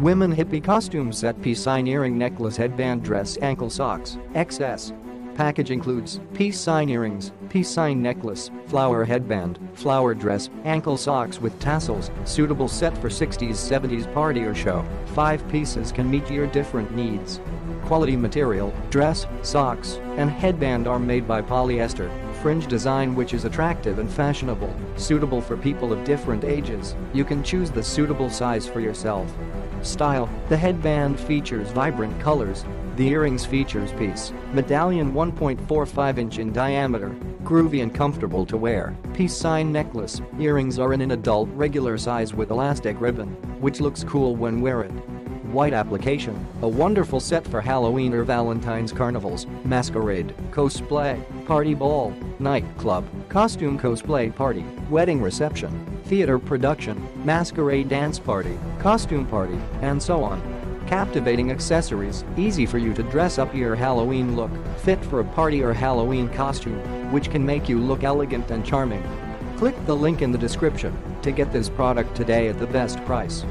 Women hippie costume set peace sign earring necklace headband dress ankle socks XS. Package includes peace sign earrings, peace sign necklace, flower headband, flower dress, ankle socks with tassels, suitable set for 60s 70s party or show. Five pieces can meet your different needs. Quality material, dress, socks, and headband are made by polyester, fringe design which is attractive and fashionable, suitable for people of different ages. You can choose the suitable size for yourself. Style, the headband features vibrant colors. The earrings features peace, medallion 1.45 inch in diameter, groovy and comfortable to wear. Peace sign necklace, earrings are in an adult regular size with elastic ribbon, which looks cool when wear it. White application, a wonderful set for Halloween or Valentine's carnivals, masquerade, cosplay, party ball, nightclub, costume cosplay party, wedding reception, theater production, masquerade dance party, costume party, and so on. Captivating accessories, easy for you to dress up your Halloween look, fit for a party or Halloween costume, which can make you look elegant and charming. Click the link in the description to get this product today at the best price.